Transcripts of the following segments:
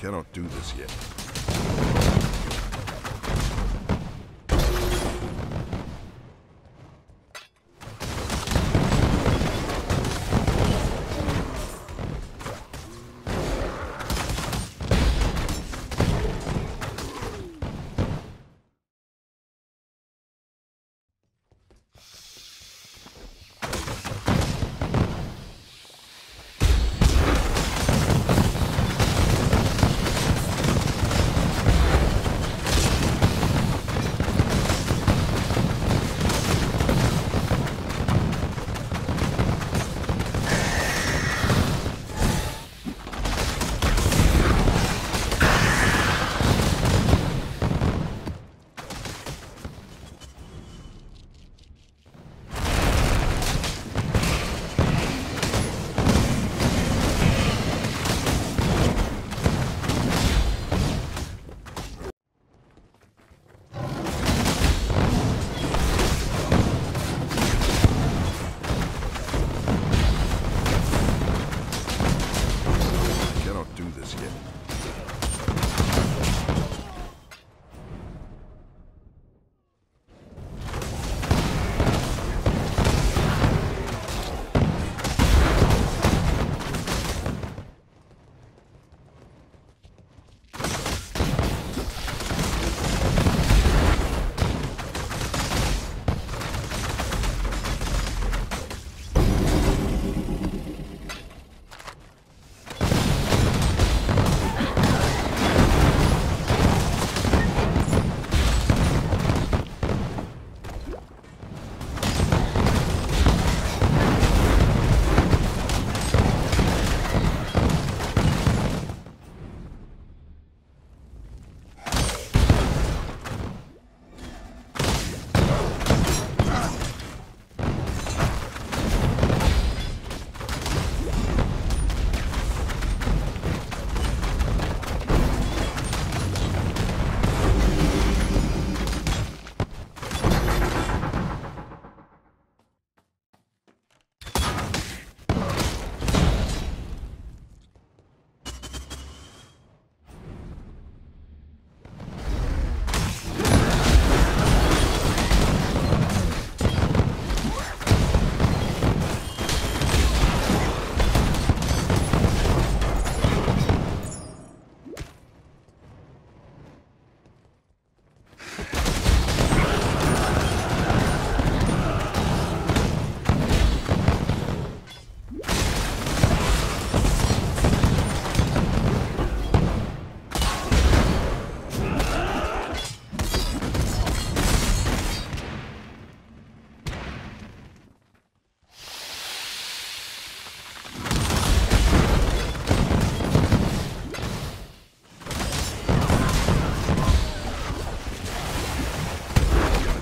cannot do this yet.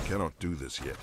Cannot do this yet.